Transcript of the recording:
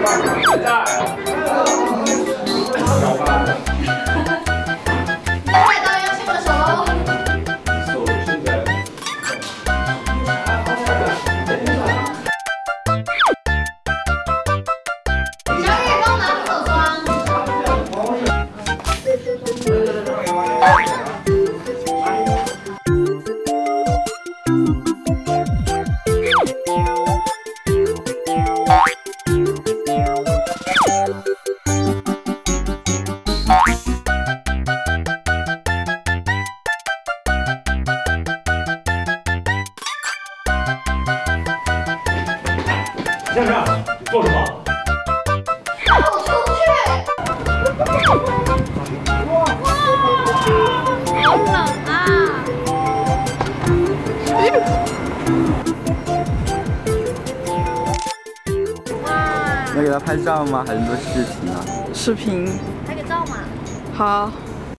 现在，小班，现在到游戏馆手喽。生日，帮我拿口妆。来来来，这个。先生，做什么？放我出去！哇，好冷啊！哇，要给他拍照吗？还是做视频啊？视频。拍个照嘛。好。